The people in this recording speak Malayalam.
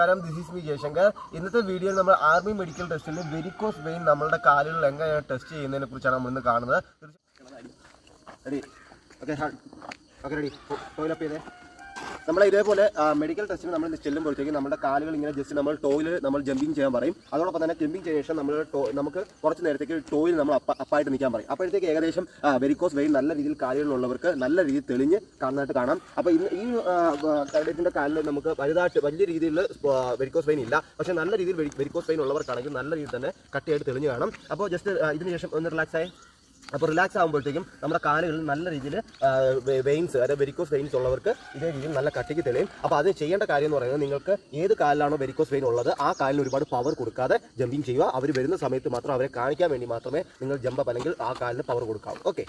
നമസ്കാരം ദിസ് ഈസ് മി ജയശങ്കർ. ഇന്നത്തെ വീഡിയോയിൽ നമ്മൾ ആർമി മെഡിക്കൽ ടെസ്റ്റിൽ വെരിക്കോസ് വെയിൻ നമ്മളുടെ കാലുകളിൽ എങ്ങനെയാണ് ടെസ്റ്റ് ചെയ്യുന്നതിനെ കുറിച്ചാണ് നമ്മൾ ഇന്ന് കാണുന്നത്. റെഡി ഓക്കെ ഓക്കെ റെഡി ചെയ്തേ നമ്മൾ ഇതേപോലെ മെഡിക്കൽ ടെസ്റ്റിന് നമ്മൾ ചെല്ലുമ്പോഴത്തേക്ക് നമ്മുടെ കാലുകൾ ഇങ്ങനെ ജസ്റ്റ് നമ്മൾ ടോയിൽ നമ്മൾ ജമ്പിങ് ചെയ്യാൻ പറയും. അതോടൊപ്പം തന്നെ ജമ്പിങ് ചെയ്ത ശേഷം നമ്മൾ നമുക്ക് കുറച്ച് നേരത്തേക്ക് ടോയിൽ നമ്മൾ അപ്പ അപ്പായിട്ട് നിൽക്കാൻ പറയും. അപ്പോഴത്തേക്ക് ഏകദേശം വെരിക്കോസ് വെയിൽ നല്ല രീതിയിൽ കാലുകളുള്ളവർക്ക് നല്ല രീതിയിൽ തെളിഞ്ഞ് കാണാനായിട്ട് കാണാം. അപ്പോൾ ഇന്ന് ഈ കാൻഡിഡേറ്റിന്റെ കാലിൽ നമുക്ക് വലുതായിട്ട് വലിയ രീതിയിൽ വെരിക്കോസ് വെയിൻ ഇല്ല. പക്ഷേ നല്ല രീതിയിൽ വെരിക്കോസ് വെയിൻ ഉള്ളവർക്കാണെങ്കിൽ നല്ല രീതിയിൽ തന്നെ കട്ടിയായിട്ട് തെളിഞ്ഞ് കാണാം. അപ്പോൾ ജസ്റ്റ് ഇതിന് ശേഷം ഒന്ന് റിലാക്സ് ആയി. അപ്പോൾ റിലാക്സ് ആകുമ്പോഴത്തേക്കും നമ്മുടെ കാലുകളിൽ നല്ല രീതിയിൽ വെയിൻസ് അതായത് വെരിക്കോസ് വെയിൻസ് ഉള്ളവർക്ക് ഇതേ രീതിയിൽ നല്ല കട്ടിക്ക് തെളിയും. അപ്പോൾ അത് ചെയ്യേണ്ട കാര്യം എന്ന് പറയുന്നത് നിങ്ങൾക്ക് ഏത് കാലിലാണോ വെരിക്കോസ് വെയിൻ ഉള്ളത് ആ കാലിന് ഒരുപാട് പവർ കൊടുക്കാതെ ജമ്പിങ് ചെയ്യുക. അവർ വരുന്ന സമയത്ത് മാത്രം അവരെ കാണിക്കാൻ വേണ്ടി മാത്രമേ നിങ്ങൾ ജമ്പ് അല്ലെങ്കിൽ ആ കാലിന് പവർ കൊടുക്കാവൂ. ഓക്കെ